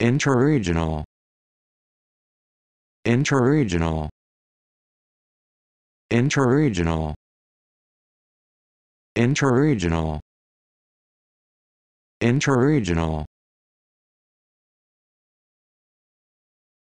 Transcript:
interregional. Interregional. Interregional. Interregional. Interregional.